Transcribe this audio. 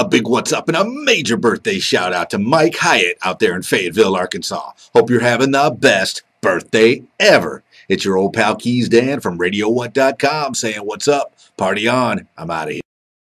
A big what's up and a major birthday shout out to Mike Hyatt out there in Fayetteville, Arkansas. Hope you're having the best birthday ever. It's your old pal Keys Dan from RadioWhat.com saying what's up. Party on. I'm out of here.